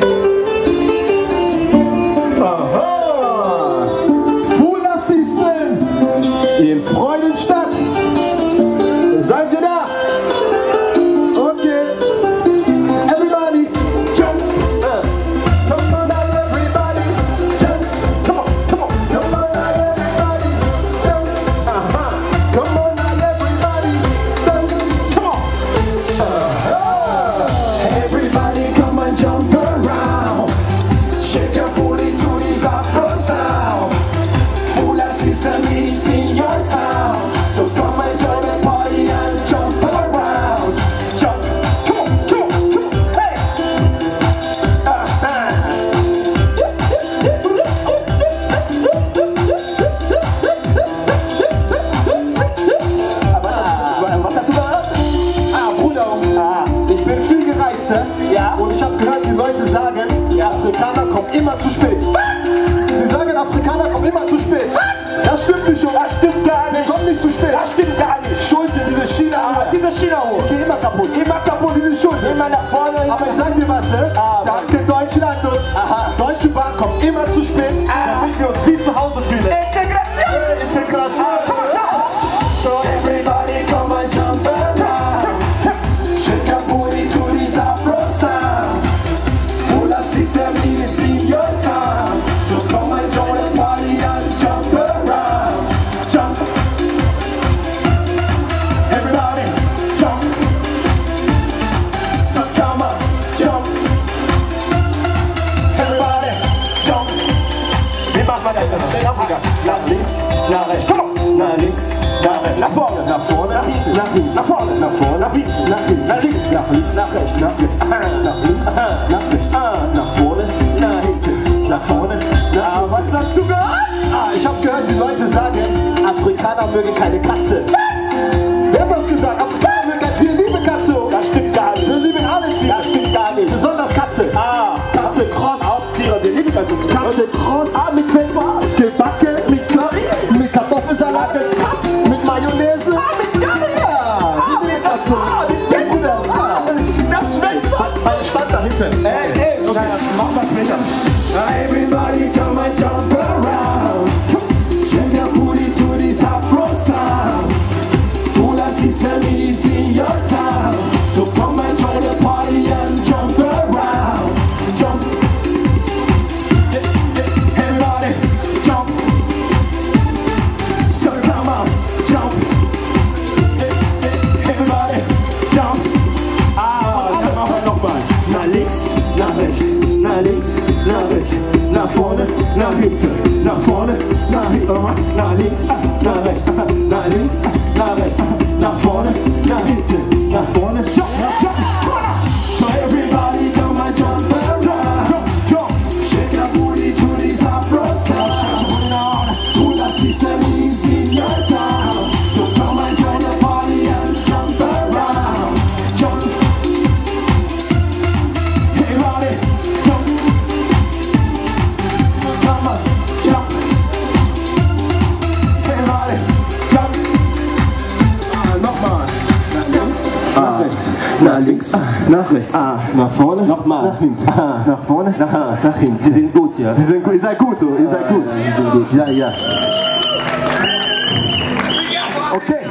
Bye. Ja? Und ich habe gehört, die Leute sagen, Afrikaner kommen immer zu spät. Was? Sie sagen, Afrikaner kommen immer zu spät. Was? Das stimmt nicht, Junge. das stimmt gar nicht. Kommt nicht zu spät. Das stimmt gar nicht. Schuld sind diese China. Ah, diese China hoch. Geh immer kaputt. Immer kaputt. Die sind schuld. Immer nach vorne. Aber ich sag dir was, ne? Ah, Danke nach rechts. Komm on. Nach links, nach rechts. Nach vorne. Nach vorne, Nach hinten. nach hinten, Nach vorne. nach vorne, Nach hinten. nach hinten, Nach links. nach links, Nach rechts. nach rechts, nach links, nach rechts, nach vorne, Nach hinten. nach vorne, nach Ah, was hast du gehört? Ah, ich habe gehört, die Leute sagen, Afrikaner mögen keine Katze. Was? Wer hat das gesagt? Afrikaner mögen keine Wir lieben Katze. Das stimmt gar Wir nicht. lieben alle Tiere. Das stimmt gar nicht. Besonders Katze Hinten. Ey, ey, okay. mach mal später. Everybody come and jump vorne, nach hinten, nach nach links, ah, nach rechts, ah. nach vorne, nochmal, nach hinten, ah. nach vorne, ah. nach hinten. Sie sind gut, ja. Sie sind gut, ihr seid gut, oh. ihr seid ah, gut. Sie sind gut, ja, ja. Okay.